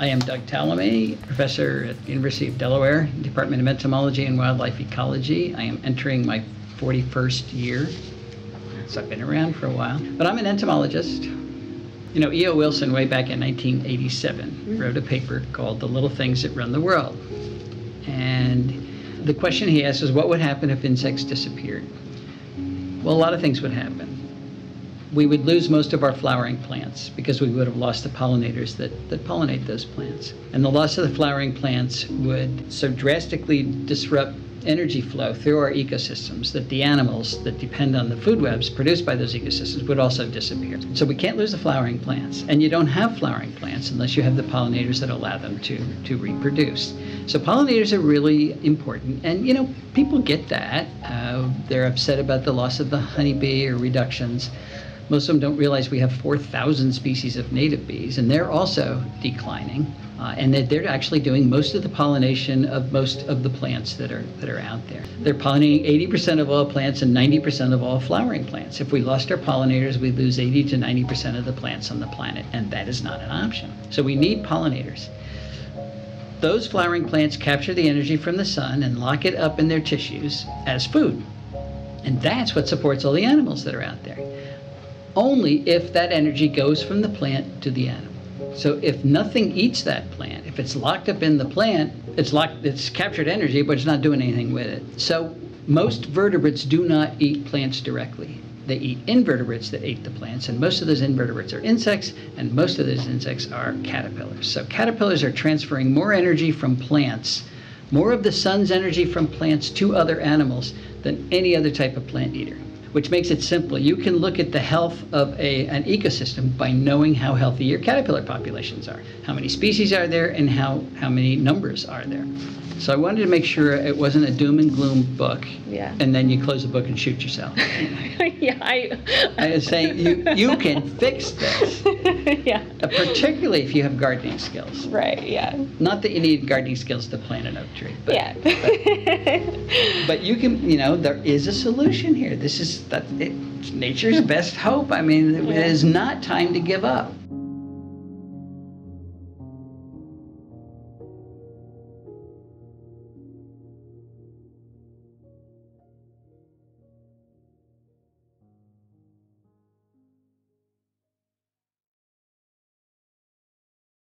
I am Doug Tallamy, professor at the University of Delaware, Department of Entomology and Wildlife Ecology. I am entering my 41st year, so I've been around for a while. But I'm an entomologist. You know, E.O. Wilson, way back in 1987, mm-hmm. wrote a paper called The Little Things That Run the World. And the question he asked was, what would happen if insects disappeared? Well, a lot of things would happen we would lose most of our flowering plants because we would have lost the pollinators that, that pollinate those plants. And the loss of the flowering plants would so drastically disrupt energy flow through our ecosystems that the animals that depend on the food webs produced by those ecosystems would also disappear. So we can't lose the flowering plants. And you don't have flowering plants unless you have the pollinators that allow them to, to reproduce. So pollinators are really important. And, you know, people get that. Uh, they're upset about the loss of the honeybee or reductions. Most of them don't realize we have 4,000 species of native bees, and they're also declining. Uh, and that they're actually doing most of the pollination of most of the plants that are that are out there. They're pollinating 80% of all plants and 90% of all flowering plants. If we lost our pollinators, we lose 80 to 90% of the plants on the planet, and that is not an option. So we need pollinators. Those flowering plants capture the energy from the sun and lock it up in their tissues as food. And that's what supports all the animals that are out there only if that energy goes from the plant to the animal. So if nothing eats that plant, if it's locked up in the plant, it's locked, it's captured energy, but it's not doing anything with it. So most vertebrates do not eat plants directly. They eat invertebrates that eat the plants, and most of those invertebrates are insects, and most of those insects are caterpillars. So caterpillars are transferring more energy from plants, more of the sun's energy from plants to other animals than any other type of plant eater which makes it simple. You can look at the health of a, an ecosystem by knowing how healthy your caterpillar populations are. How many species are there and how, how many numbers are there. So I wanted to make sure it wasn't a doom and gloom book. Yeah. And then you close the book and shoot yourself. yeah, I. I was saying you you can fix this. yeah. Uh, particularly if you have gardening skills. Right. Yeah. Not that you need gardening skills to plant an oak tree. But, yeah. but, but you can. You know, there is a solution here. This is that. It, nature's best hope. I mean, it Yeah. is not time to give up.